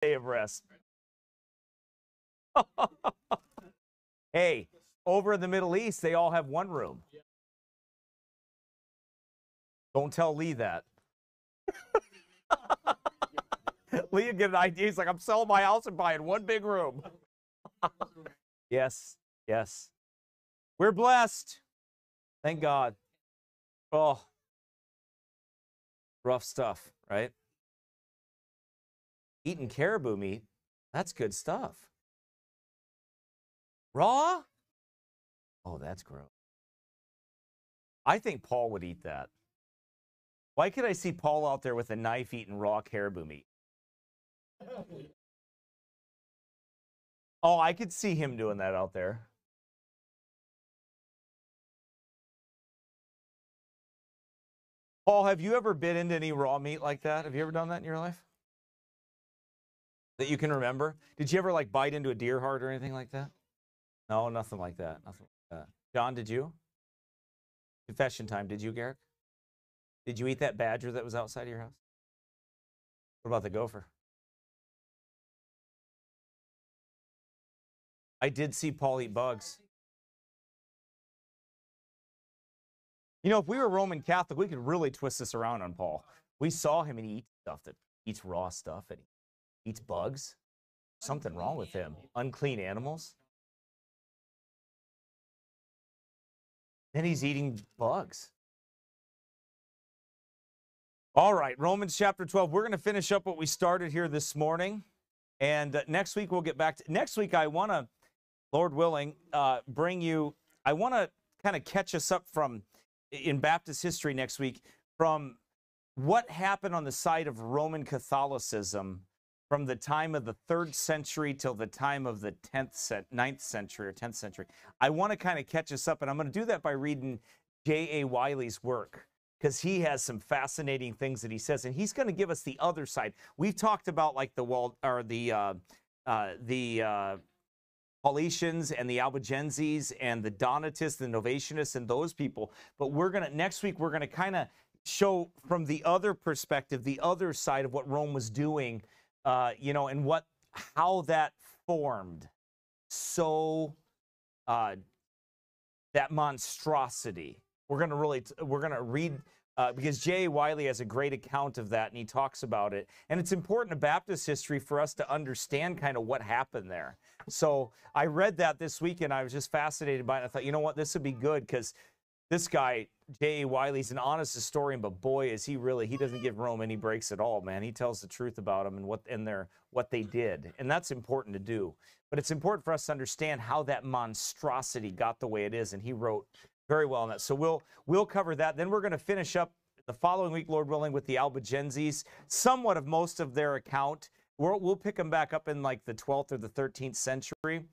day of rest. hey, over in the Middle East, they all have one room. Don't tell Lee that. Lee would get an idea. He's like, I'm selling my house and buying one big room. yes, yes. We're blessed. Thank God. Oh, rough stuff, right? Eating caribou meat, that's good stuff. Raw? Oh, that's gross. I think Paul would eat that. Why could I see Paul out there with a knife eating raw caribou meat? Oh, I could see him doing that out there. Paul, have you ever bit into any raw meat like that? Have you ever done that in your life? That you can remember? Did you ever like bite into a deer heart or anything like that? No, nothing like that. Nothing like that. John, did you? Confession time. Did you, Garrick? Did you eat that badger that was outside of your house? What about the gopher? I did see Paul eat bugs. You know, if we were Roman Catholic, we could really twist this around on Paul. We saw him and he eats stuff that eats raw stuff and he eats bugs. Something wrong with him. Unclean animals. Then he's eating bugs. All right, Romans chapter 12. We're going to finish up what we started here this morning. And uh, next week, we'll get back to. Next week, I want to, Lord willing, uh, bring you. I want to kind of catch us up from in Baptist history next week from what happened on the side of Roman Catholicism from the time of the third century till the time of the 10th, ninth century or 10th century. I want to kind of catch us up, and I'm going to do that by reading J.A. Wylie's work because he has some fascinating things that he says, and he's going to give us the other side. We've talked about like the wall or the uh, uh, the uh, Paulicians and the Albigenses and the Donatists, the Novatianists, and those people. But we're gonna next week we're gonna kind of show from the other perspective, the other side of what Rome was doing uh, you know, and what how that formed so uh, that monstrosity. We're going to really we're going to read uh, because Jay Wylie has a great account of that, and he talks about it. And it's important to Baptist history for us to understand kind of what happened there. So I read that this weekend. I was just fascinated by it. I thought, you know what, this would be good because this guy J.A. Wylie's an honest historian, but boy, is he really, he doesn't give Rome any breaks at all, man. He tells the truth about them and what and their what they did. And that's important to do. But it's important for us to understand how that monstrosity got the way it is. And he wrote very well on that. So we'll we'll cover that. Then we're going to finish up the following week, Lord willing, with the Albigenses, somewhat of most of their account. we will pick them back up in like the 12th or the 13th century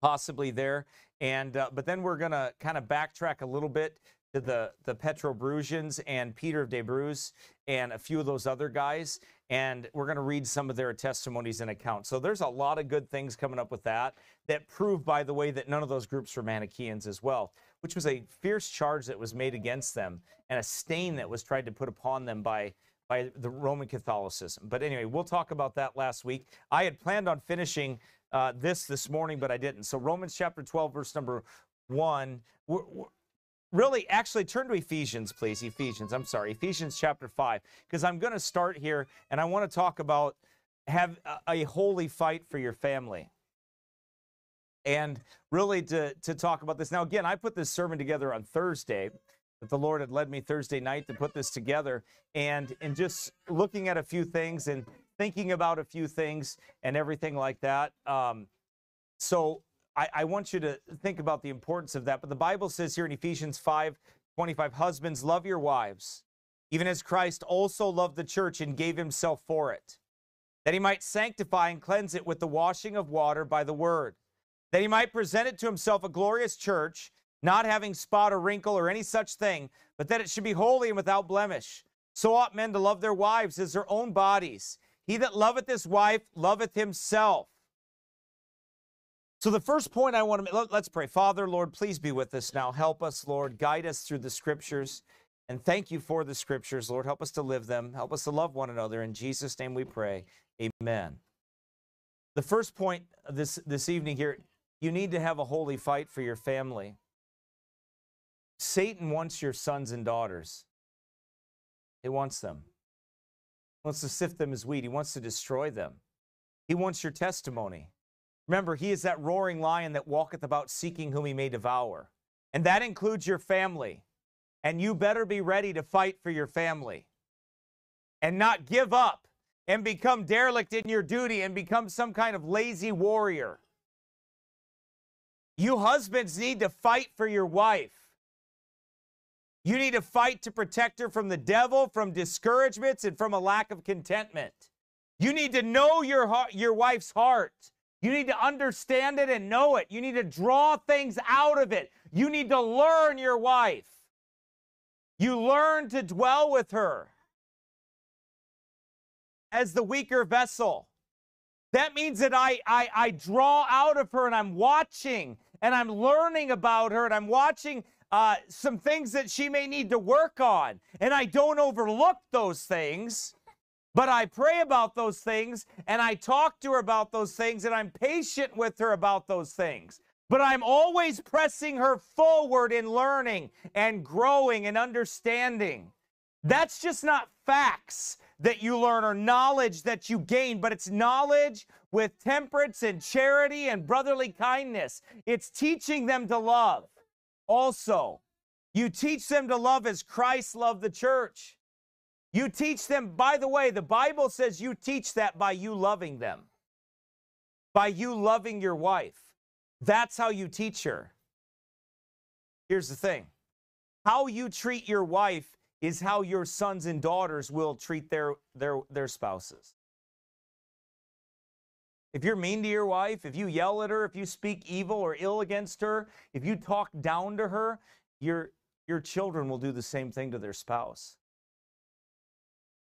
possibly there. And uh, but then we're gonna kind of backtrack a little bit to the the Petrobrusians and Peter of De Bruys and a few of those other guys, and we're going to read some of their testimonies and accounts. So there's a lot of good things coming up with that that prove, by the way, that none of those groups were Manichaeans as well, which was a fierce charge that was made against them and a stain that was tried to put upon them by by the Roman Catholicism. But anyway, we'll talk about that last week. I had planned on finishing uh, this this morning, but I didn't. So Romans chapter 12, verse number one. We're, we're, really actually turn to Ephesians, please. Ephesians, I'm sorry, Ephesians chapter 5, because I'm going to start here and I want to talk about have a, a holy fight for your family. And really to, to talk about this. Now, again, I put this sermon together on Thursday, that the Lord had led me Thursday night to put this together. And, and just looking at a few things and thinking about a few things and everything like that. Um, so I, I want you to think about the importance of that. But the Bible says here in Ephesians 5 25, husbands, love your wives, even as Christ also loved the church and gave himself for it, that he might sanctify and cleanse it with the washing of water by the word, that he might present it to himself a glorious church, not having spot or wrinkle or any such thing, but that it should be holy and without blemish. So ought men to love their wives as their own bodies. He that loveth his wife loveth himself. So, the first point I want to make, let's pray. Father, Lord, please be with us now. Help us, Lord. Guide us through the scriptures. And thank you for the scriptures, Lord. Help us to live them. Help us to love one another. In Jesus' name we pray. Amen. The first point this, this evening here you need to have a holy fight for your family. Satan wants your sons and daughters. He wants them. Wants to sift them as wheat. He wants to destroy them. He wants your testimony. Remember, he is that roaring lion that walketh about seeking whom he may devour. And that includes your family. And you better be ready to fight for your family and not give up and become derelict in your duty and become some kind of lazy warrior. You husbands need to fight for your wife. You need to fight to protect her from the devil, from discouragements, and from a lack of contentment. You need to know your, heart, your wife's heart. You need to understand it and know it. You need to draw things out of it. You need to learn your wife. You learn to dwell with her as the weaker vessel. That means that I, I, I draw out of her and I'm watching and I'm learning about her and I'm watching uh, some things that she may need to work on. And I don't overlook those things, but I pray about those things and I talk to her about those things and I'm patient with her about those things. But I'm always pressing her forward in learning and growing and understanding. That's just not facts that you learn or knowledge that you gain, but it's knowledge with temperance and charity and brotherly kindness. It's teaching them to love. Also, you teach them to love as Christ loved the church. You teach them, by the way, the Bible says you teach that by you loving them, by you loving your wife. That's how you teach her. Here's the thing how you treat your wife is how your sons and daughters will treat their, their, their spouses. If you're mean to your wife, if you yell at her, if you speak evil or ill against her, if you talk down to her, your, your children will do the same thing to their spouse.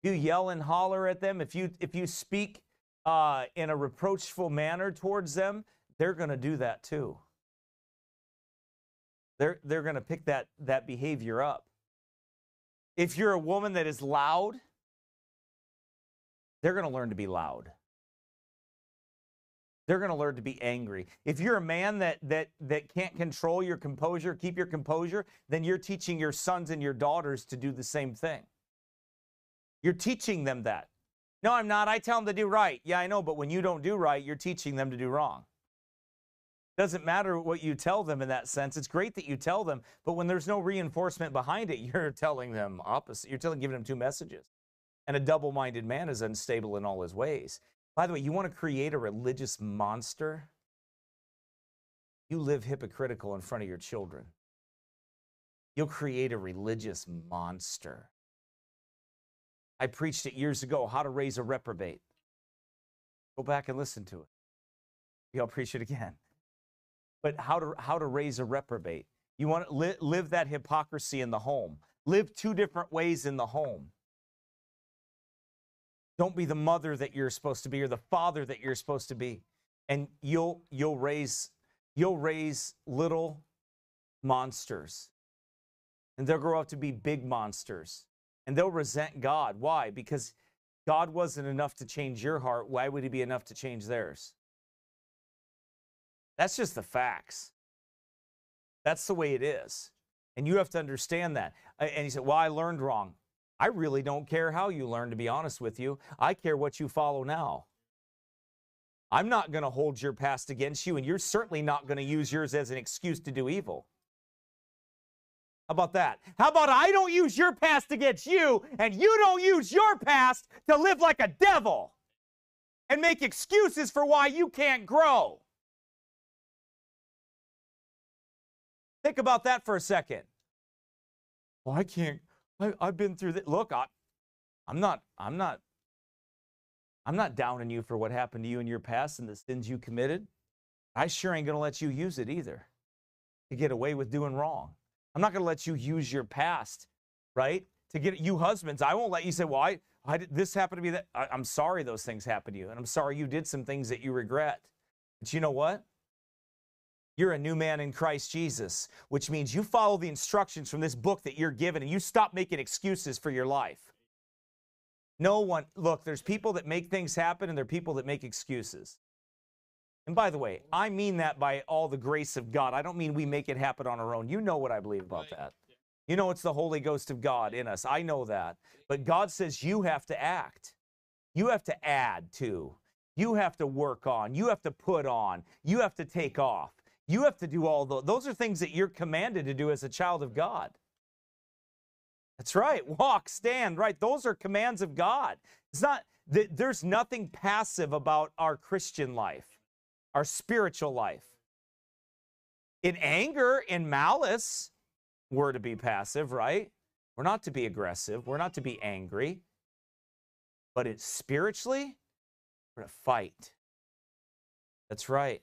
If you yell and holler at them, if you, if you speak uh, in a reproachful manner towards them, they're going to do that too. They're, they're going to pick that, that behavior up. If you're a woman that is loud, they're going to learn to be loud. They're going to learn to be angry. If you're a man that that that can't control your composure, keep your composure, then you're teaching your sons and your daughters to do the same thing. You're teaching them that. No, I'm not. I tell them to do right. Yeah, I know, but when you don't do right, you're teaching them to do wrong. Doesn't matter what you tell them in that sense. It's great that you tell them, but when there's no reinforcement behind it, you're telling them opposite. You're telling, giving them two messages. And a double minded man is unstable in all his ways. By the way, you want to create a religious monster? You live hypocritical in front of your children. You'll create a religious monster. I preached it years ago how to raise a reprobate. Go back and listen to it. I'll preach it again but how to, how to raise a reprobate. You want to li- live that hypocrisy in the home. Live two different ways in the home. Don't be the mother that you're supposed to be or the father that you're supposed to be. And you'll you'll raise you'll raise little monsters. And they'll grow up to be big monsters. And they'll resent God. Why? Because God wasn't enough to change your heart. Why would he be enough to change theirs? That's just the facts. That's the way it is. And you have to understand that. And he said, Well, I learned wrong. I really don't care how you learn, to be honest with you. I care what you follow now. I'm not going to hold your past against you, and you're certainly not going to use yours as an excuse to do evil. How about that? How about I don't use your past against you, and you don't use your past to live like a devil and make excuses for why you can't grow? Think about that for a second. Well, I can't. I, have been through that. Look, I, I'm not. I'm not. I'm not downing you for what happened to you in your past and the sins you committed. I sure ain't gonna let you use it either to get away with doing wrong. I'm not gonna let you use your past, right? To get you husbands. I won't let you say, "Well, I, I this happened to me. that." I, I'm sorry those things happened to you, and I'm sorry you did some things that you regret. But you know what? You're a new man in Christ Jesus, which means you follow the instructions from this book that you're given and you stop making excuses for your life. No one, look, there's people that make things happen and there are people that make excuses. And by the way, I mean that by all the grace of God. I don't mean we make it happen on our own. You know what I believe about that. You know it's the Holy Ghost of God in us. I know that. But God says you have to act. You have to add to. You have to work on. You have to put on. You have to take off. You have to do all those. Those are things that you're commanded to do as a child of God. That's right. Walk, stand, right. Those are commands of God. It's not, there's nothing passive about our Christian life, our spiritual life. In anger, in malice, we're to be passive, right? We're not to be aggressive. We're not to be angry. But it's spiritually, we're to fight. That's right.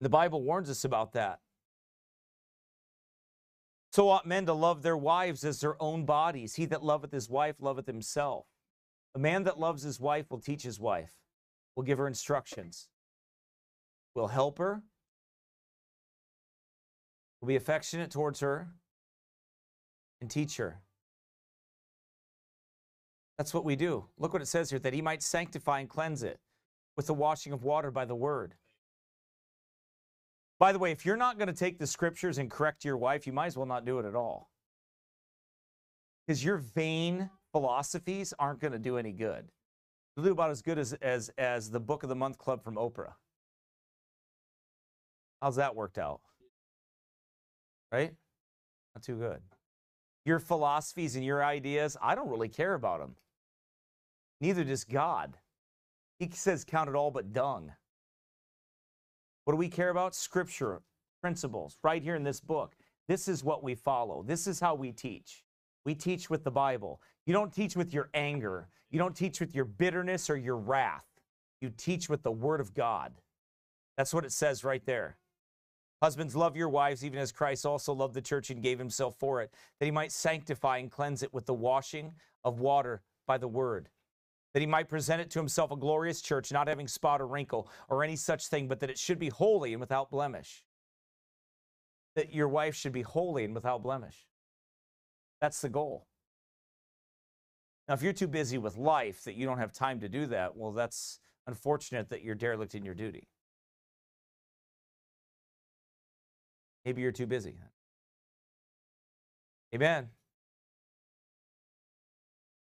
The Bible warns us about that. So ought men to love their wives as their own bodies. He that loveth his wife loveth himself. A man that loves his wife will teach his wife, will give her instructions, will help her, will be affectionate towards her, and teach her. That's what we do. Look what it says here that he might sanctify and cleanse it with the washing of water by the word. By the way, if you're not going to take the scriptures and correct your wife, you might as well not do it at all. Because your vain philosophies aren't going to do any good. They'll do about as good as, as, as the Book of the Month Club from Oprah. How's that worked out? Right? Not too good. Your philosophies and your ideas, I don't really care about them. Neither does God. He says, count it all but dung. What do we care about? Scripture, principles, right here in this book. This is what we follow. This is how we teach. We teach with the Bible. You don't teach with your anger. You don't teach with your bitterness or your wrath. You teach with the Word of God. That's what it says right there. Husbands, love your wives, even as Christ also loved the church and gave himself for it, that he might sanctify and cleanse it with the washing of water by the Word that he might present it to himself a glorious church, not having spot or wrinkle or any such thing, but that it should be holy and without blemish. That your wife should be holy and without blemish. That's the goal. Now, if you're too busy with life that you don't have time to do that, well, that's unfortunate that you're derelict in your duty. Maybe you're too busy. Amen.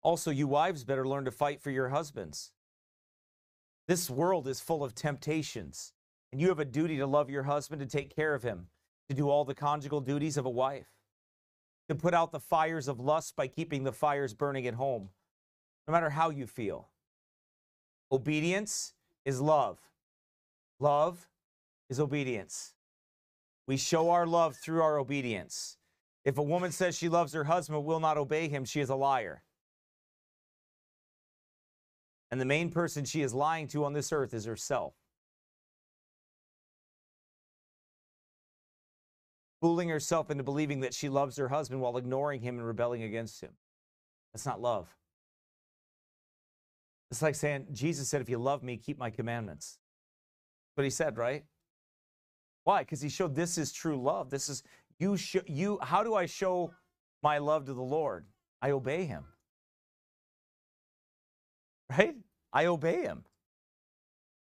Also, you wives better learn to fight for your husbands. This world is full of temptations, and you have a duty to love your husband, to take care of him, to do all the conjugal duties of a wife, to put out the fires of lust by keeping the fires burning at home, no matter how you feel. Obedience is love. Love is obedience. We show our love through our obedience. If a woman says she loves her husband will not obey him, she is a liar. And the main person she is lying to on this earth is herself. Fooling herself into believing that she loves her husband while ignoring him and rebelling against him. That's not love. It's like saying, Jesus said, if you love me, keep my commandments. But he said, right? Why? Because he showed this is true love. This is you show you how do I show my love to the Lord? I obey him right? I obey him.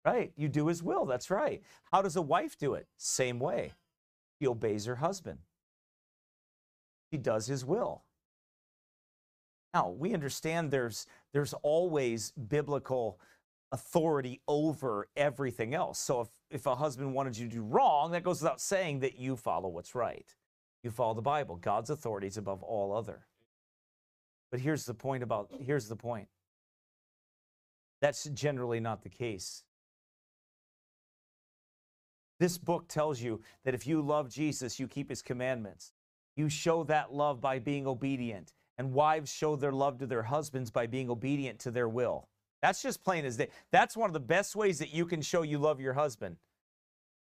Right? You do his will. That's right. How does a wife do it? Same way. She obeys her husband. She does his will. Now, we understand there's there's always biblical authority over everything else. So if, if a husband wanted you to do wrong, that goes without saying that you follow what's right. You follow the Bible. God's authority is above all other. But here's the point about here's the point. That's generally not the case. This book tells you that if you love Jesus, you keep his commandments. You show that love by being obedient. And wives show their love to their husbands by being obedient to their will. That's just plain as day. That's one of the best ways that you can show you love your husband,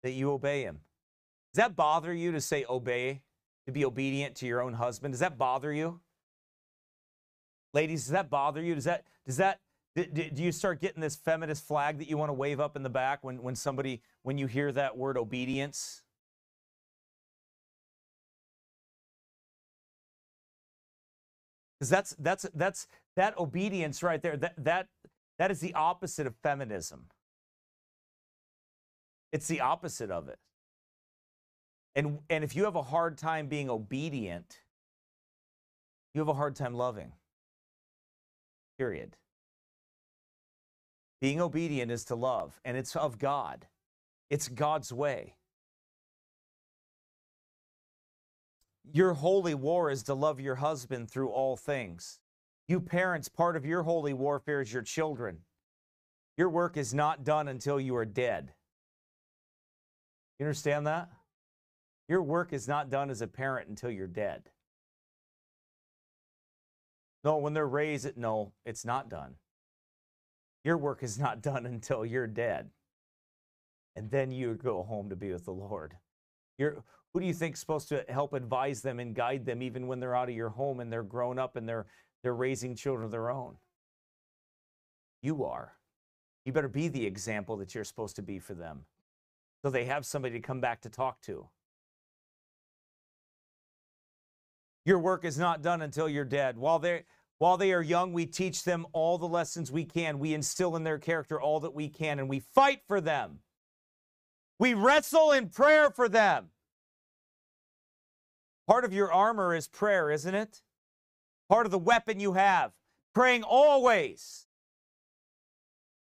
that you obey him. Does that bother you to say obey, to be obedient to your own husband? Does that bother you? Ladies, does that bother you? Does that, does that do, you start getting this feminist flag that you want to wave up in the back when, when somebody, when you hear that word obedience? Because that's that's that's that obedience right there. That that that is the opposite of feminism. It's the opposite of it. And and if you have a hard time being obedient, you have a hard time loving. Period. Being obedient is to love, and it's of God. It's God's way. Your holy war is to love your husband through all things. You parents, part of your holy warfare is your children. Your work is not done until you are dead. You understand that? Your work is not done as a parent until you're dead. No, when they're raised, no, it's not done. Your work is not done until you're dead. And then you go home to be with the Lord. You're, who do you think is supposed to help advise them and guide them even when they're out of your home and they're grown up and they're they're raising children of their own? You are. You better be the example that you're supposed to be for them. So they have somebody to come back to talk to. Your work is not done until you're dead. While they while they are young, we teach them all the lessons we can. We instill in their character all that we can and we fight for them. We wrestle in prayer for them. Part of your armor is prayer, isn't it? Part of the weapon you have. Praying always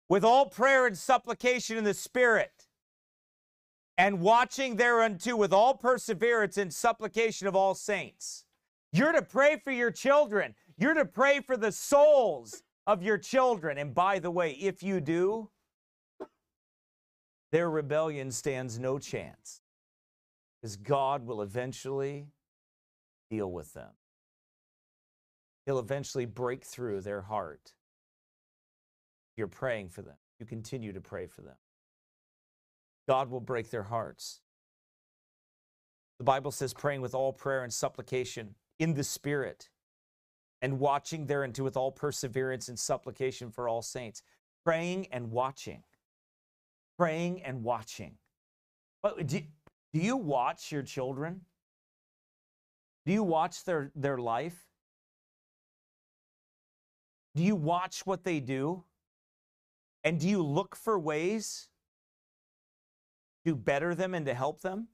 with all prayer and supplication in the Spirit, and watching thereunto with all perseverance and supplication of all saints. You're to pray for your children. You're to pray for the souls of your children. And by the way, if you do, their rebellion stands no chance because God will eventually deal with them. He'll eventually break through their heart. You're praying for them. You continue to pray for them. God will break their hearts. The Bible says, praying with all prayer and supplication in the Spirit, and watching thereunto with all perseverance and supplication for all saints. Praying and watching. Praying and watching. But do, do you watch your children? Do you watch their, their life? Do you watch what they do? And do you look for ways to better them and to help them?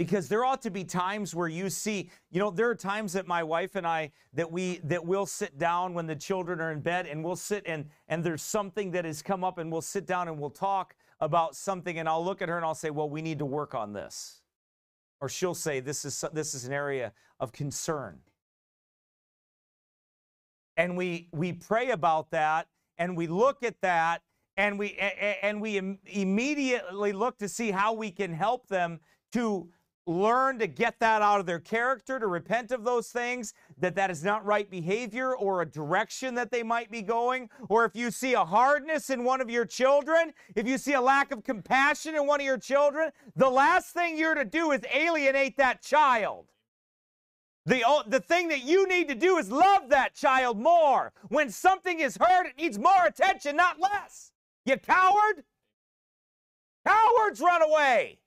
Because there ought to be times where you see, you know, there are times that my wife and I that we that we'll sit down when the children are in bed and we'll sit and and there's something that has come up and we'll sit down and we'll talk about something and I'll look at her and I'll say, "Well, we need to work on this." Or she'll say, "This is this is an area of concern." and we we pray about that and we look at that and we and we immediately look to see how we can help them to learn to get that out of their character to repent of those things that that is not right behavior or a direction that they might be going or if you see a hardness in one of your children if you see a lack of compassion in one of your children the last thing you're to do is alienate that child the, the thing that you need to do is love that child more. When something is hurt, it needs more attention, not less. You coward? Cowards run away.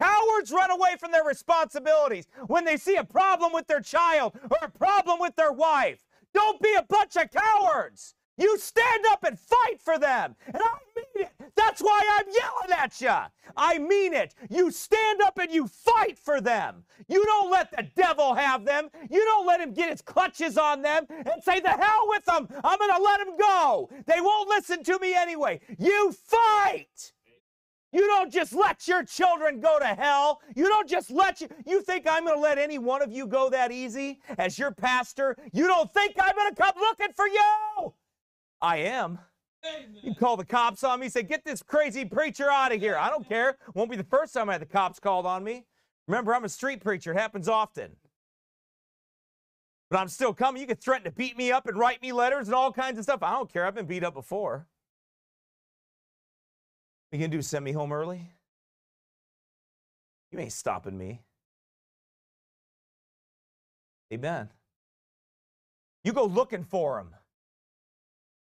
Cowards run away from their responsibilities when they see a problem with their child or a problem with their wife. Don't be a bunch of cowards. You stand up and fight for them. And I mean it. That's why I'm yelling at you. I mean it. You stand up and you fight for them. You don't let the devil have them. You don't let him get his clutches on them and say, the hell with them. I'm going to let them go. They won't listen to me anyway. You fight. You don't just let your children go to hell. You don't just let you. You think I'm going to let any one of you go that easy as your pastor? You don't think I'm going to come looking for you? I am. You call the cops on me, say, get this crazy preacher out of here. I don't care. Won't be the first time I had the cops called on me. Remember, I'm a street preacher. It happens often. But I'm still coming. You can threaten to beat me up and write me letters and all kinds of stuff. I don't care. I've been beat up before. You gonna do send me home early? You ain't stopping me. Amen. You go looking for him.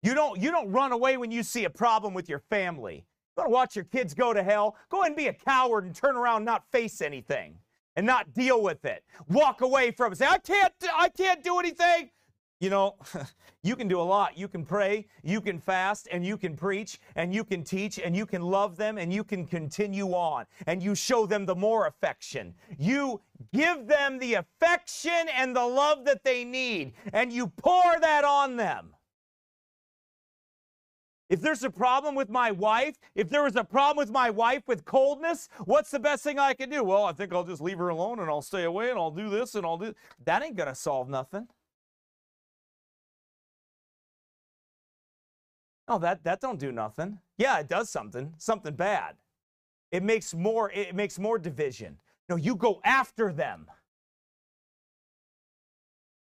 You don't, you don't run away when you see a problem with your family. You want to watch your kids go to hell? Go and be a coward and turn around and not face anything. and not deal with it. Walk away from it. Say, I can't, I can't do anything. You know, you can do a lot. You can pray, you can fast, and you can preach, and you can teach, and you can love them, and you can continue on, and you show them the more affection. You give them the affection and the love that they need, and you pour that on them. If there's a problem with my wife, if there was a problem with my wife with coldness, what's the best thing I can do? Well, I think I'll just leave her alone and I'll stay away and I'll do this and I'll do that ain't gonna solve nothing. No, that that don't do nothing. Yeah, it does something, something bad. It makes more it makes more division. No, you go after them.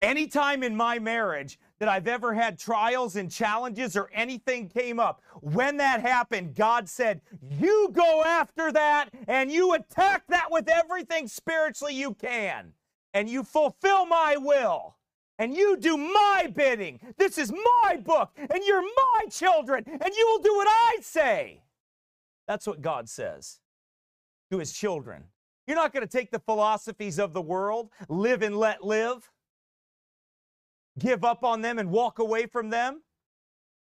Anytime in my marriage that I've ever had trials and challenges or anything came up, when that happened, God said, You go after that and you attack that with everything spiritually you can, and you fulfill my will, and you do my bidding. This is my book, and you're my children, and you will do what I say. That's what God says to his children. You're not going to take the philosophies of the world, live and let live give up on them and walk away from them?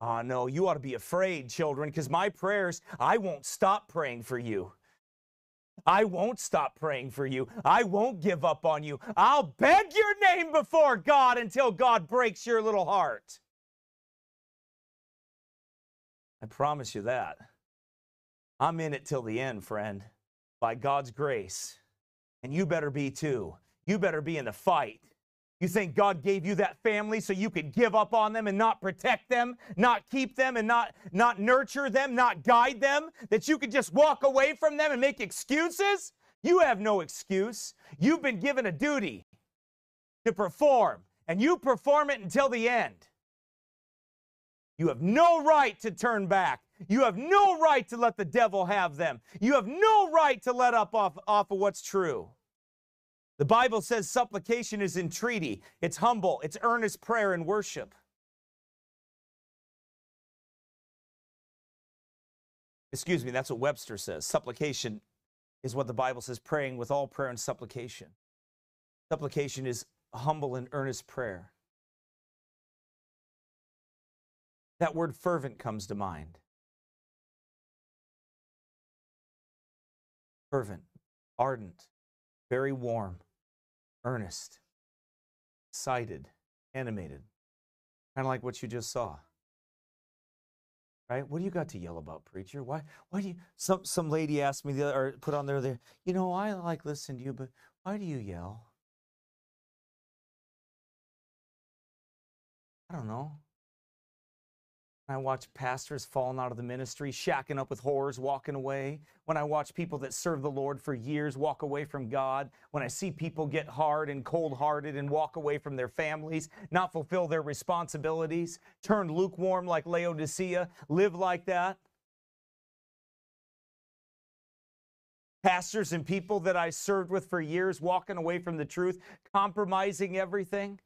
Oh, no, you ought to be afraid, children, because my prayers, I won't stop praying for you. I won't stop praying for you. I won't give up on you. I'll beg your name before God until God breaks your little heart. I promise you that. I'm in it till the end, friend, by God's grace. And you better be too. You better be in the fight. You think God gave you that family so you could give up on them and not protect them, not keep them and not not nurture them, not guide them, that you could just walk away from them and make excuses? You have no excuse. You've been given a duty to perform, and you perform it until the end. You have no right to turn back. You have no right to let the devil have them. You have no right to let up off, off of what's true. The Bible says supplication is entreaty, it's humble, it's earnest prayer and worship. Excuse me, that's what Webster says. Supplication is what the Bible says praying with all prayer and supplication. Supplication is humble and earnest prayer. That word fervent comes to mind. Fervent, ardent, very warm earnest, excited, animated, kind of like what you just saw. Right? What do you got to yell about, preacher? Why? Why do you? Some some lady asked me the or put on there there. You know, I like listening to you, but why do you yell? I don't know. I watch pastors falling out of the ministry, shacking up with whores, walking away. When I watch people that serve the Lord for years walk away from God. When I see people get hard and cold hearted and walk away from their families, not fulfill their responsibilities, turn lukewarm like Laodicea, live like that. Pastors and people that I served with for years walking away from the truth, compromising everything.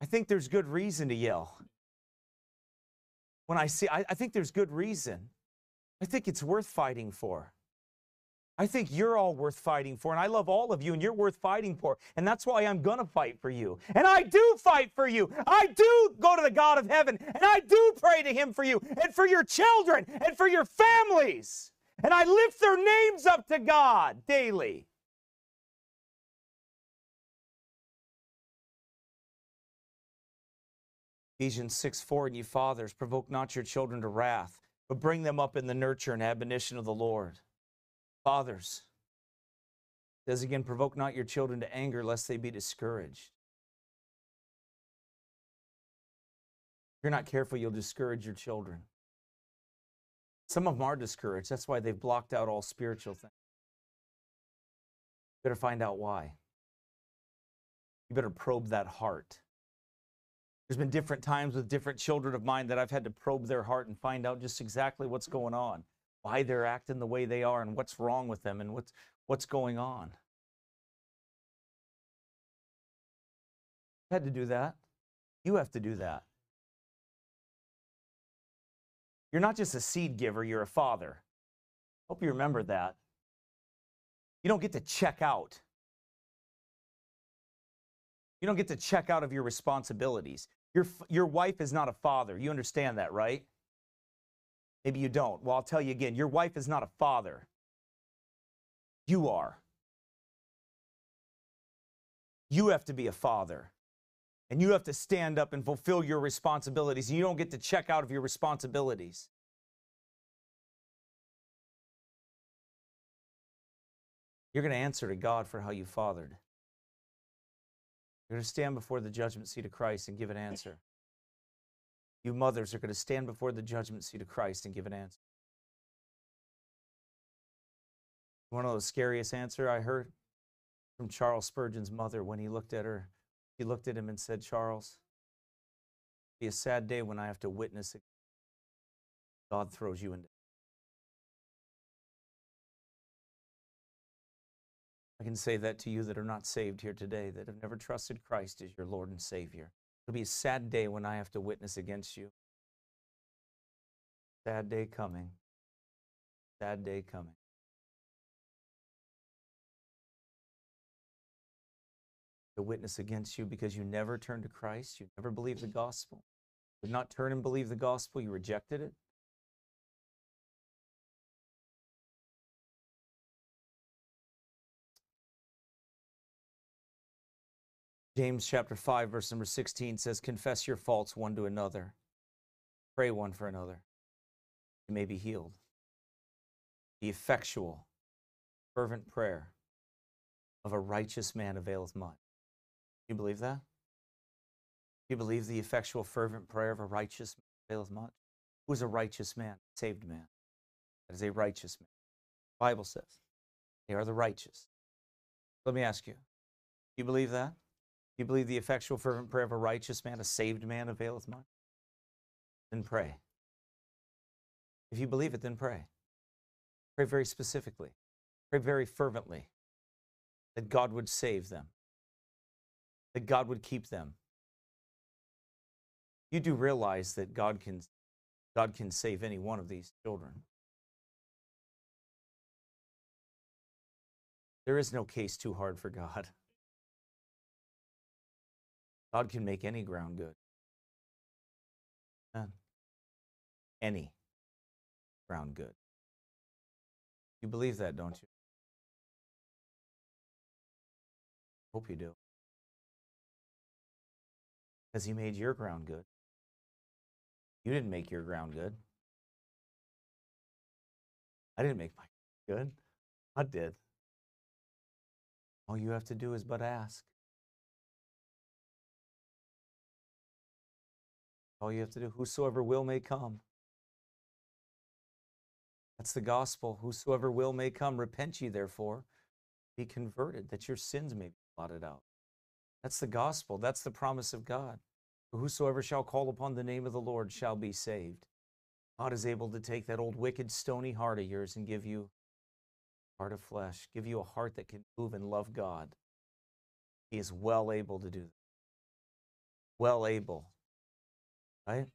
I think there's good reason to yell. When I see, I, I, think there's good reason. I think it's worth fighting for. I think you're all worth fighting for, and I love all of you, and you're worth fighting for. And that's why I'm going to fight for you. And I do fight for you. I do go to the God of heaven, and I do pray to Him for you, and for your children, and for your families. And I lift their names up to God daily. Ephesians 6 4, and you fathers, provoke not your children to wrath, but bring them up in the nurture and admonition of the Lord. Fathers, says again, provoke not your children to anger, lest they be discouraged. If you're not careful, you'll discourage your children. Some of them are discouraged. That's why they've blocked out all spiritual things. Better find out why. You better probe that heart. There's been different times with different children of mine that I've had to probe their heart and find out just exactly what's going on, why they're acting the way they are, and what's wrong with them, and what's what's going on. I had to do that. You have to do that. You're not just a seed giver, you're a father. Hope you remember that. You don't get to check out. You don't get to check out of your responsibilities. Your, your wife is not a father. You understand that, right? Maybe you don't. Well, I'll tell you again your wife is not a father. You are. You have to be a father. And you have to stand up and fulfill your responsibilities. You don't get to check out of your responsibilities. You're going to answer to God for how you fathered. You're going to stand before the judgment seat of Christ and give an answer. You mothers are going to stand before the judgment seat of Christ and give an answer. One of the scariest answer I heard from Charles Spurgeon's mother when he looked at her. He looked at him and said, Charles, be a sad day when I have to witness it. God throws you into. I can say that to you that are not saved here today, that have never trusted Christ as your Lord and Savior. It'll be a sad day when I have to witness against you. Sad day coming. Sad day coming. To witness against you because you never turned to Christ, you never believed the gospel. Did not turn and believe the gospel, you rejected it. James chapter 5, verse number 16 says, Confess your faults one to another, pray one for another. You may be healed. The effectual, fervent prayer of a righteous man availeth much. You believe that? You believe the effectual, fervent prayer of a righteous man availeth much? Who is a righteous man? Saved man. That is a righteous man. The Bible says they are the righteous. Let me ask you, you believe that? You believe the effectual, fervent prayer of a righteous man, a saved man, availeth much? Then pray. If you believe it, then pray. Pray very specifically. Pray very fervently that God would save them, that God would keep them. You do realize that God can, God can save any one of these children. There is no case too hard for God. God can make any ground good. Any ground good. You believe that, don't you? Hope you do. Because He made your ground good. You didn't make your ground good. I didn't make my good. God did. All you have to do is but ask. All you have to do, whosoever will may come. That's the gospel. Whosoever will may come. Repent ye therefore, be converted, that your sins may be blotted out. That's the gospel. That's the promise of God. whosoever shall call upon the name of the Lord shall be saved. God is able to take that old wicked, stony heart of yours and give you heart of flesh, give you a heart that can move and love God. He is well able to do that. Well able right?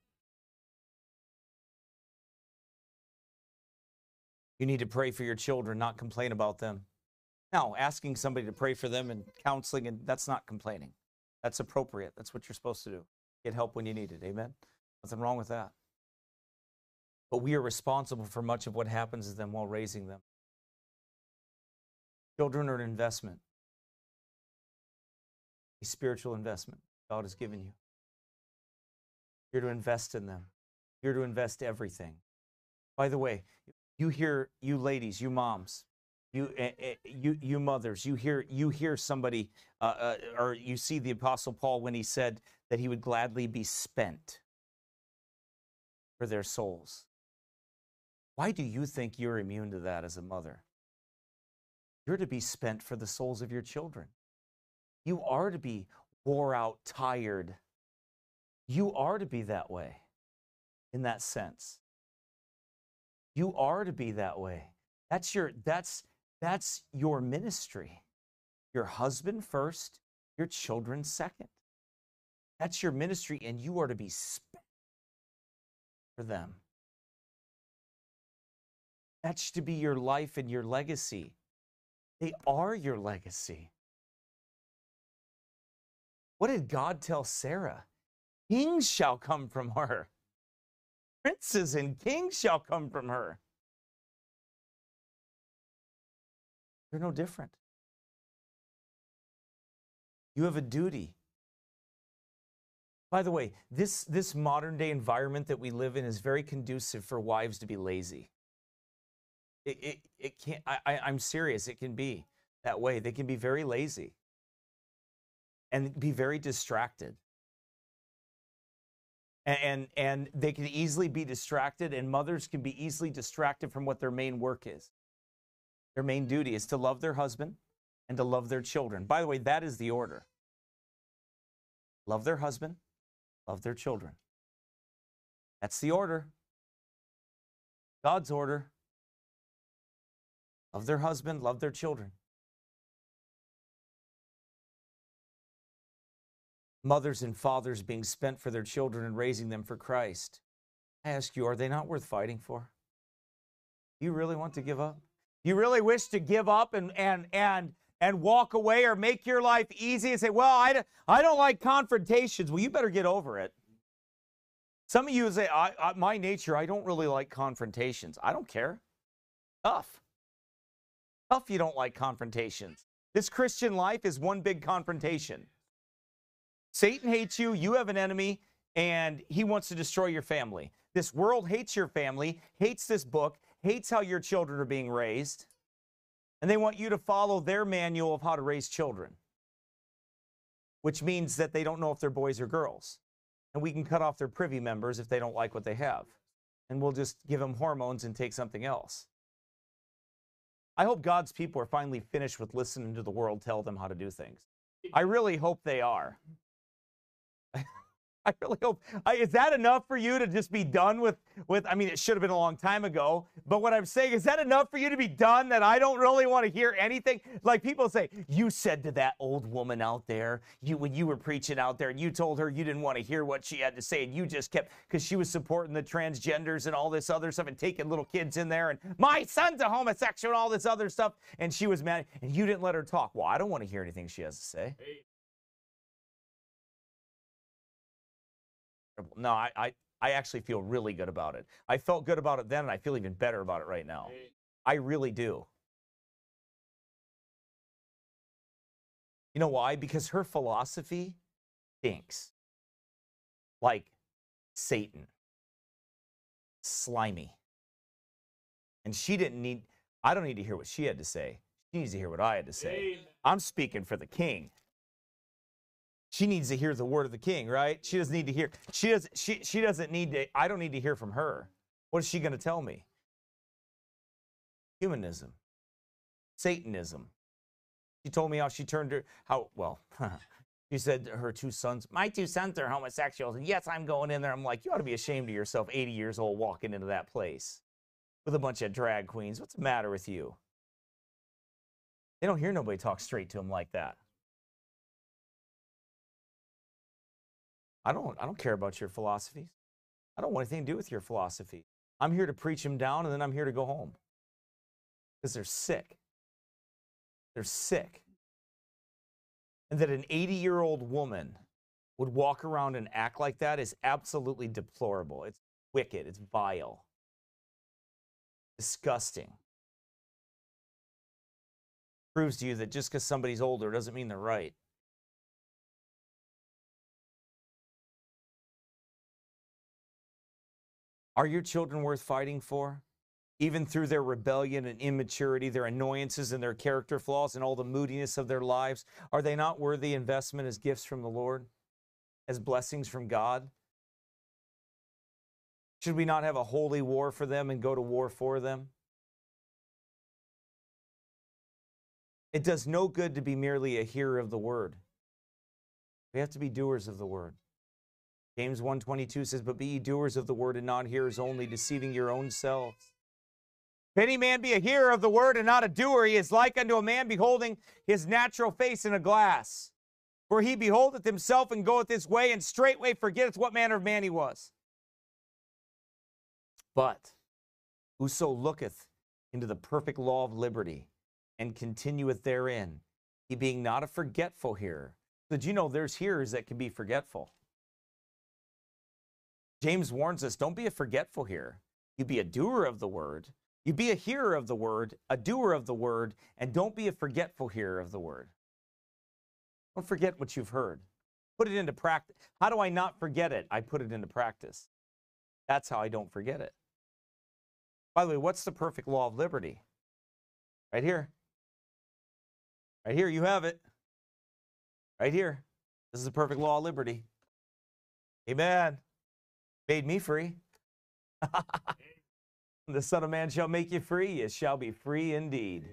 You need to pray for your children, not complain about them. Now, asking somebody to pray for them and counseling, and that's not complaining. That's appropriate. That's what you're supposed to do. Get help when you need it. Amen? Nothing wrong with that. But we are responsible for much of what happens to them while raising them. Children are an investment, a spiritual investment God has given you. You're to invest in them. You're to invest everything. By the way, you hear, you ladies, you moms, you, uh, you, you mothers, you hear, you hear somebody, uh, uh, or you see the Apostle Paul when he said that he would gladly be spent for their souls. Why do you think you're immune to that as a mother? You're to be spent for the souls of your children. You are to be wore out, tired, you are to be that way in that sense. You are to be that way. That's your that's that's your ministry. Your husband first, your children second. That's your ministry and you are to be spent for them. That's to be your life and your legacy. They are your legacy. What did God tell Sarah? Kings shall come from her. Princes and kings shall come from her. They're no different. You have a duty. By the way, this, this modern day environment that we live in is very conducive for wives to be lazy. It, it, it can't, I, I, I'm serious, it can be that way. They can be very lazy and be very distracted. And, and, they can easily be distracted, and mothers can be easily distracted from what their main work is. Their main duty is to love their husband and to love their children. By the way, that is the order love their husband, love their children. That's the order. God's order. Love their husband, love their children. Mothers and fathers being spent for their children and raising them for Christ. I ask you, are they not worth fighting for? You really want to give up? You really wish to give up and and and and walk away or make your life easy and say, "Well, I, I don't like confrontations." Well, you better get over it. Some of you say, I, I, "My nature, I don't really like confrontations." I don't care. Tough. Tough. You don't like confrontations. This Christian life is one big confrontation. Satan hates you. You have an enemy, and he wants to destroy your family. This world hates your family, hates this book, hates how your children are being raised, and they want you to follow their manual of how to raise children, which means that they don't know if they're boys or girls. And we can cut off their privy members if they don't like what they have. And we'll just give them hormones and take something else. I hope God's people are finally finished with listening to the world tell them how to do things. I really hope they are. I really hope. I, is that enough for you to just be done with? With I mean, it should have been a long time ago. But what I'm saying is that enough for you to be done? That I don't really want to hear anything. Like people say, you said to that old woman out there, you when you were preaching out there, and you told her you didn't want to hear what she had to say, and you just kept because she was supporting the transgenders and all this other stuff, and taking little kids in there, and my son's a homosexual, and all this other stuff, and she was mad, and you didn't let her talk. Well, I don't want to hear anything she has to say. Hey. No, I, I, I actually feel really good about it. I felt good about it then, and I feel even better about it right now. I really do. You know why? Because her philosophy stinks. Like Satan. Slimy. And she didn't need, I don't need to hear what she had to say. She needs to hear what I had to say. I'm speaking for the king she needs to hear the word of the king, right? She doesn't need to hear. She does. She she doesn't need to. I don't need to hear from her. What is she going to tell me? Humanism, Satanism. She told me how she turned her how well. she said her two sons, my two sons are homosexuals, and yes, I'm going in there. I'm like, you ought to be ashamed of yourself, 80 years old, walking into that place with a bunch of drag queens. What's the matter with you? They don't hear nobody talk straight to them like that. I don't, I don't care about your philosophies. I don't want anything to do with your philosophy. I'm here to preach them down and then I'm here to go home. Because they're sick. They're sick. And that an 80 year old woman would walk around and act like that is absolutely deplorable. It's wicked. It's vile. Disgusting. Proves to you that just because somebody's older doesn't mean they're right. Are your children worth fighting for? Even through their rebellion and immaturity, their annoyances and their character flaws and all the moodiness of their lives, are they not worthy investment as gifts from the Lord, as blessings from God? Should we not have a holy war for them and go to war for them? It does no good to be merely a hearer of the word. We have to be doers of the word. James 1:22 says, "But be ye doers of the word and not hearers only, deceiving your own selves." If any man be a hearer of the word and not a doer, he is like unto a man beholding his natural face in a glass. For he beholdeth himself and goeth his way, and straightway forgetteth what manner of man he was. But whoso looketh into the perfect law of liberty and continueth therein, he being not a forgetful hearer. Did you know there's hearers that can be forgetful? James warns us don't be a forgetful hearer. You be a doer of the word. You be a hearer of the word, a doer of the word, and don't be a forgetful hearer of the word. Don't forget what you've heard. Put it into practice. How do I not forget it? I put it into practice. That's how I don't forget it. By the way, what's the perfect law of liberty? Right here. Right here, you have it. Right here. This is the perfect law of liberty. Amen. Made me free. the Son of Man shall make you free. You shall be free indeed.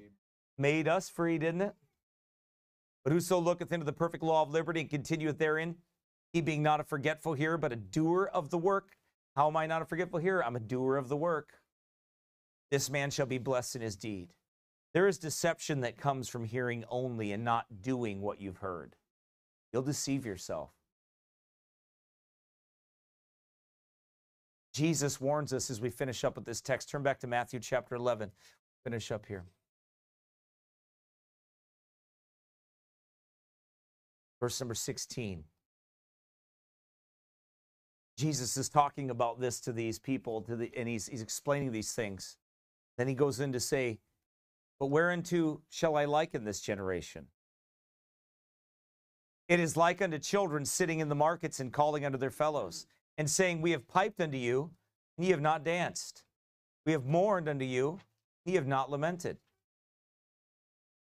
Made us free, didn't it? But whoso looketh into the perfect law of liberty and continueth therein, he being not a forgetful hearer, but a doer of the work. How am I not a forgetful hearer? I'm a doer of the work. This man shall be blessed in his deed. There is deception that comes from hearing only and not doing what you've heard. You'll deceive yourself. Jesus warns us as we finish up with this text. Turn back to Matthew chapter 11. Finish up here. Verse number 16. Jesus is talking about this to these people, to the, and he's, he's explaining these things. Then he goes in to say, But whereunto shall I liken this generation? It is like unto children sitting in the markets and calling unto their fellows and saying, We have piped unto you, and ye have not danced. We have mourned unto you, and ye have not lamented.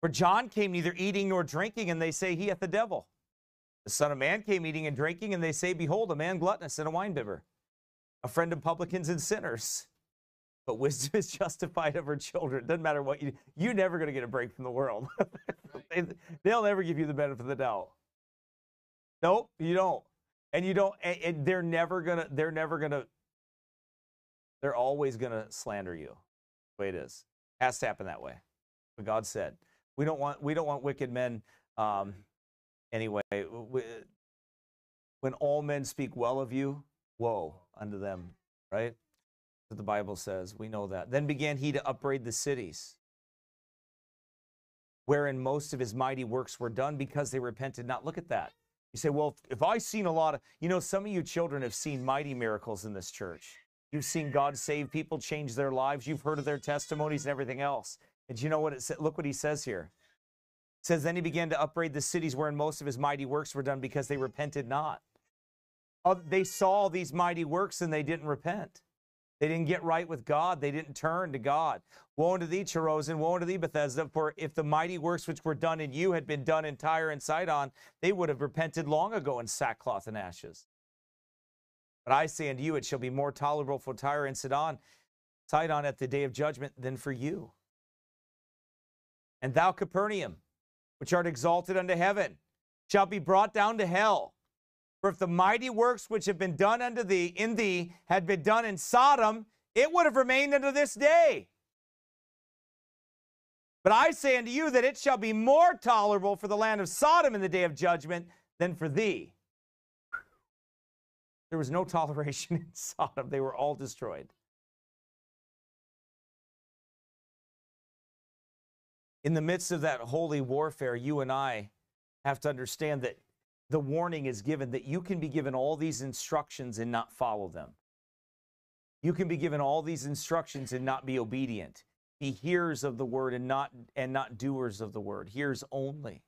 For John came neither eating nor drinking, and they say, He hath the devil. The Son of Man came eating and drinking, and they say, Behold, a man gluttonous and a winebibber, a friend of publicans and sinners. But wisdom is justified of her children. It doesn't matter what you You're never going to get a break from the world. They'll never give you the benefit of the doubt. Nope, you don't and you don't and, and they're never gonna they're never gonna they're always gonna slander you the way it is. Has to happen that way. But god said we don't want we don't want wicked men um anyway we, when all men speak well of you woe unto them right? The bible says we know that. Then began he to upbraid the cities wherein most of his mighty works were done because they repented not. Look at that you say, well, if I've seen a lot of, you know, some of you children have seen mighty miracles in this church. You've seen God save people, change their lives. You've heard of their testimonies and everything else. And you know what it said? Look what he says here. It says, Then he began to upbraid the cities wherein most of his mighty works were done because they repented not. They saw these mighty works and they didn't repent. They didn't get right with God. They didn't turn to God. Woe unto thee, Chorazin, woe unto thee, Bethsaida, for if the mighty works which were done in you had been done in Tyre and Sidon, they would have repented long ago in sackcloth and ashes. But I say unto you, it shall be more tolerable for Tyre and Sidon, Sidon at the day of judgment than for you. And thou, Capernaum, which art exalted unto heaven, shall be brought down to hell. For if the mighty works which have been done unto thee in thee had been done in Sodom, it would have remained unto this day. But I say unto you that it shall be more tolerable for the land of Sodom in the day of judgment than for thee. There was no toleration in Sodom, they were all destroyed. In the midst of that holy warfare, you and I have to understand that the warning is given that you can be given all these instructions and not follow them. You can be given all these instructions and not be obedient. Be hearers of the word and not and not doers of the word. Hearers only,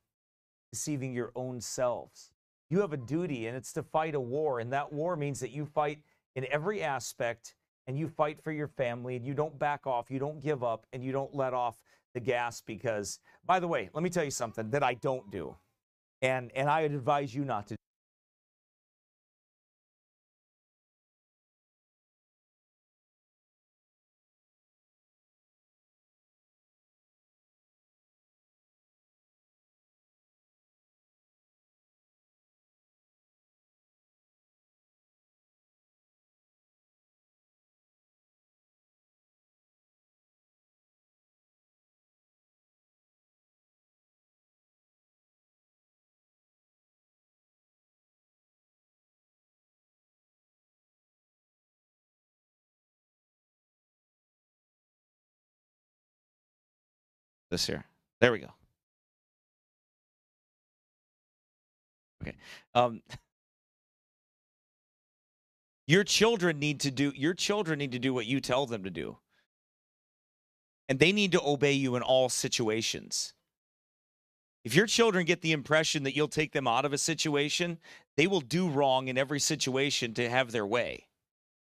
deceiving your own selves. You have a duty, and it's to fight a war. And that war means that you fight in every aspect and you fight for your family and you don't back off, you don't give up, and you don't let off the gas because, by the way, let me tell you something that I don't do. And, and I would advise you not to This here. There we go. Okay. Um, your children need to do your children need to do what you tell them to do. And they need to obey you in all situations. If your children get the impression that you'll take them out of a situation, they will do wrong in every situation to have their way.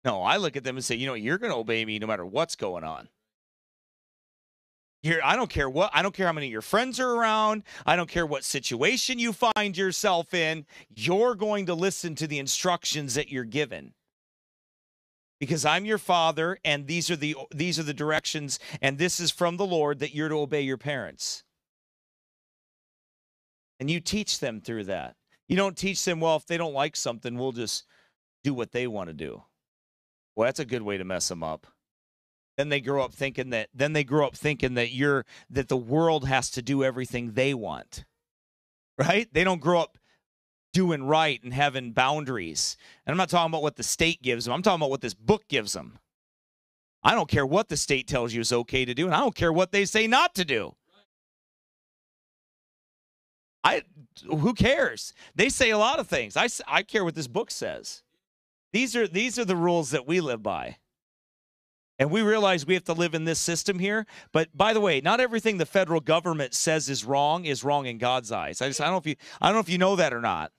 No, I look at them and say, you know, you're going to obey me no matter what's going on. I don't care what, I don't care how many of your friends are around. I don't care what situation you find yourself in. You're going to listen to the instructions that you're given. Because I'm your father, and these are the these are the directions, and this is from the Lord that you're to obey your parents. And you teach them through that. You don't teach them, well, if they don't like something, we'll just do what they want to do. Well, that's a good way to mess them up then they grow up thinking that then they grow up thinking that you're that the world has to do everything they want. Right? They don't grow up doing right and having boundaries. And i'm not talking about what the state gives them i'm talking about what this book gives them i don't care what the state tells you is okay to do and i don't care what they say not to do. I who cares? They say a lot of things. I i care what this book says. These are these are the rules that we live by and we realize we have to live in this system here. But by the way, not everything the federal government says is wrong is wrong in God's eyes. I just I don't know if you I don't know if you know that or not.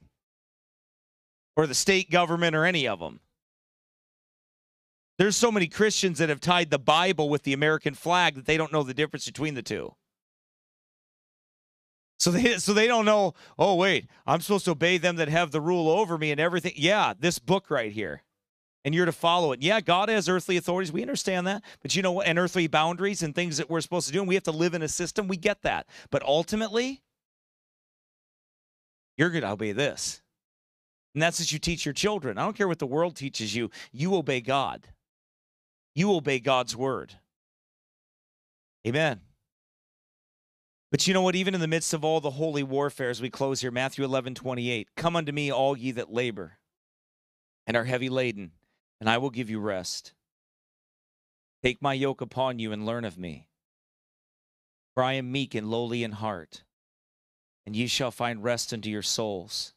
Or the state government or any of them. There's so many Christians that have tied the Bible with the American flag that they don't know the difference between the two. So they so they don't know, oh wait, I'm supposed to obey them that have the rule over me and everything. Yeah, this book right here and you're to follow it. Yeah, God has earthly authorities. We understand that. But you know what? And earthly boundaries and things that we're supposed to do. And we have to live in a system. We get that. But ultimately, you're going to obey this. And that's what you teach your children. I don't care what the world teaches you. You obey God. You obey God's word. Amen. But you know what? Even in the midst of all the holy warfare, as we close here, Matthew 11, 28, come unto me, all ye that labor and are heavy laden and I will give you rest. Take my yoke upon you and learn of me. For I am meek and lowly in heart, and ye shall find rest unto your souls.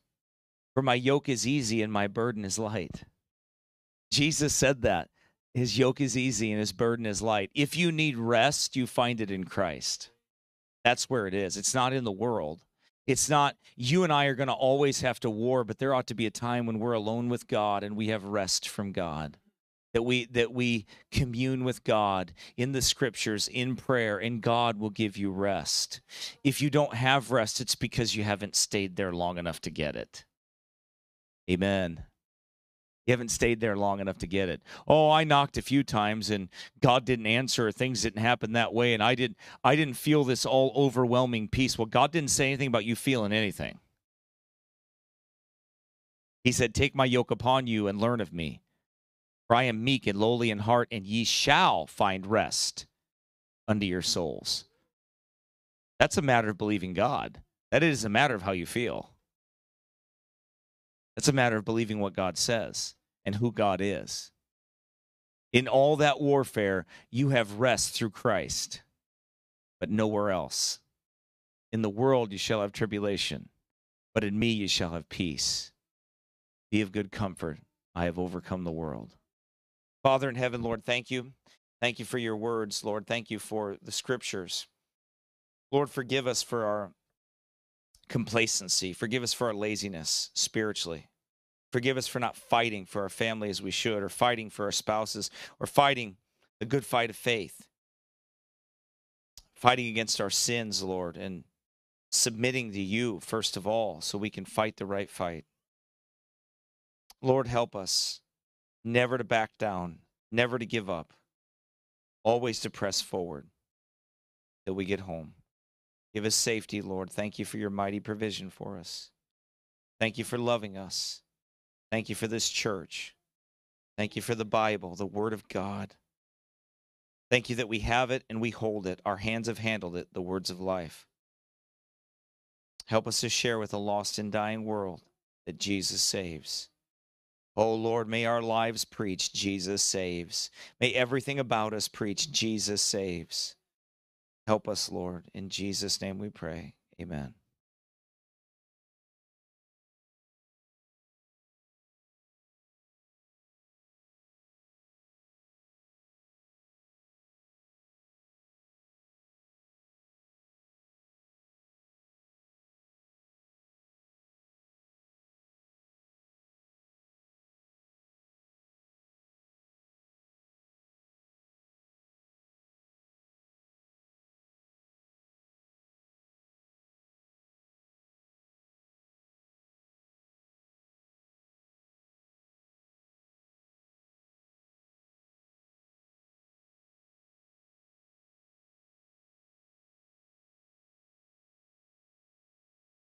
For my yoke is easy and my burden is light. Jesus said that. His yoke is easy and his burden is light. If you need rest, you find it in Christ. That's where it is. It's not in the world. It's not you and I are going to always have to war, but there ought to be a time when we're alone with God and we have rest from God. That we that we commune with God in the scriptures, in prayer, and God will give you rest. If you don't have rest, it's because you haven't stayed there long enough to get it. Amen. You haven't stayed there long enough to get it. Oh, I knocked a few times and God didn't answer, or things didn't happen that way, and I didn't I didn't feel this all overwhelming peace. Well, God didn't say anything about you feeling anything. He said, Take my yoke upon you and learn of me. For I am meek and lowly in heart, and ye shall find rest unto your souls. That's a matter of believing God. That is a matter of how you feel. It's a matter of believing what God says and who God is. In all that warfare, you have rest through Christ, but nowhere else. In the world you shall have tribulation, but in me you shall have peace. Be of good comfort. I have overcome the world. Father in heaven, Lord, thank you. Thank you for your words, Lord. Thank you for the scriptures. Lord, forgive us for our complacency. Forgive us for our laziness spiritually. Forgive us for not fighting for our family as we should, or fighting for our spouses, or fighting the good fight of faith. Fighting against our sins, Lord, and submitting to you, first of all, so we can fight the right fight. Lord, help us never to back down, never to give up, always to press forward till we get home. Give us safety, Lord. Thank you for your mighty provision for us. Thank you for loving us. Thank you for this church. Thank you for the Bible, the Word of God. Thank you that we have it and we hold it. Our hands have handled it, the words of life. Help us to share with a lost and dying world that Jesus saves. Oh Lord, may our lives preach Jesus saves. May everything about us preach Jesus saves. Help us, Lord. In Jesus' name we pray. Amen.